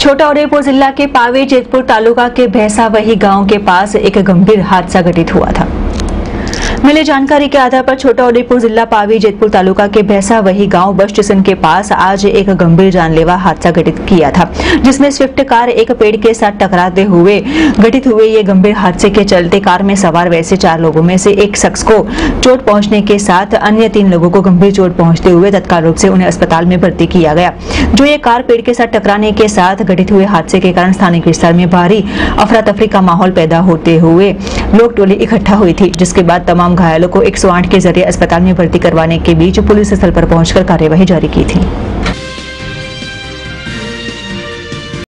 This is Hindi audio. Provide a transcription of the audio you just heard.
छोटा उदयपुर जिला के पावे जेतपुर तालुका के भैंसावही गाँव के पास एक गंभीर हादसा घटित हुआ था। मिली जानकारी के आधार पर छोटा उदयपुर जिला पावी जेतपुर तालुका के भैंसा वही गाँव बस स्टेशन के पास आज एक गंभीर जानलेवा हादसा घटित किया था, जिसमें स्विफ्ट कार एक पेड़ के साथ टकराते हुए, घटित हुए ये गंभीर हादसे के चलते कार में सवार वैसे चार लोगों में से एक शख्स को चोट पहुँचने के साथ अन्य तीन लोगों को गंभीर चोट पहुँचते हुए तत्काल रूप से उन्हें अस्पताल में भर्ती किया गया। जो ये कार पेड़ के साथ टकराने के साथ घटित हुए हादसे के कारण स्थानीय विस्तार में भारी अफरा तफरी का माहौल पैदा होते हुए लोग टोली इकट्ठा हुई थी, जिसके बाद तमाम घायलों को 108 के ज़रिए अस्पताल में भर्ती करवाने के बीच पुलिस स्थल पर पहुंचकर कार्यवाही जारी की थी।